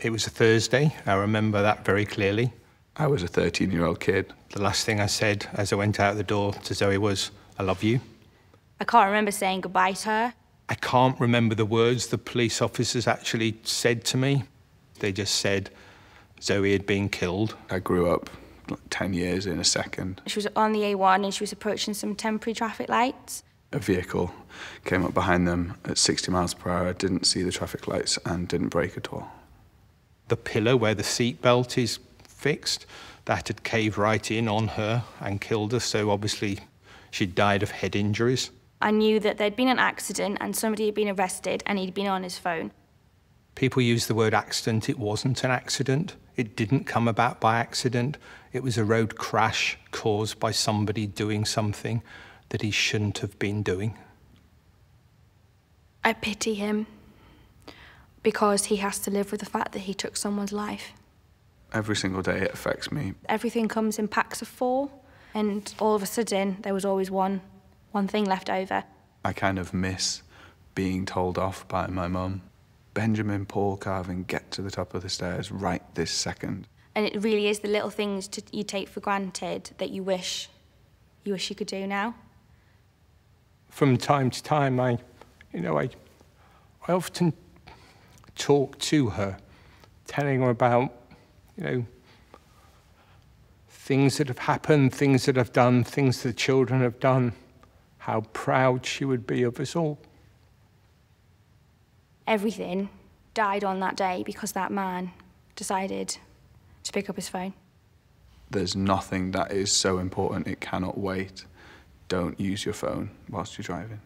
It was a Thursday. I remember that very clearly. I was a 13 year old kid. The last thing I said as I went out the door to Zoë was, I love you. I can't remember saying goodbye to her. I can't remember the words the police officers actually said to me. They just said Zoë had been killed. I grew up like 10 years in a second. She was on the A1 and she was approaching some temporary traffic lights. A vehicle came up behind them at 60 miles per hour, didn't see the traffic lights, and didn't brake at all. The pillar where the seatbelt is fixed, that had caved right in on her and killed her, so obviously she died of head injuries. I knew that there'd been an accident and somebody had been arrested and he'd been on his phone. People use the word accident. It wasn't an accident. It didn't come about by accident. It was a road crash caused by somebody doing something that he shouldn't have been doing. I pity him because he has to live with the fact that he took someone's life. Every single day it affects me. Everything comes in packs of four, and all of a sudden there was always one, one thing left over. I kind of miss being told off by my mum. Benjamin, Paul, Carvin, get to the top of the stairs right this second. And it really is the little things to, you take for granted that you wish, you wish you could do now. From time to time, I, you know, I, I often talk to her, telling her about, you know, things that have happened, things that I've done, things the children have done, how proud she would be of us all. Everything died on that day because that man decided to pick up his phone. There's nothing that is so important it cannot wait. Don't use your phone whilst you're driving.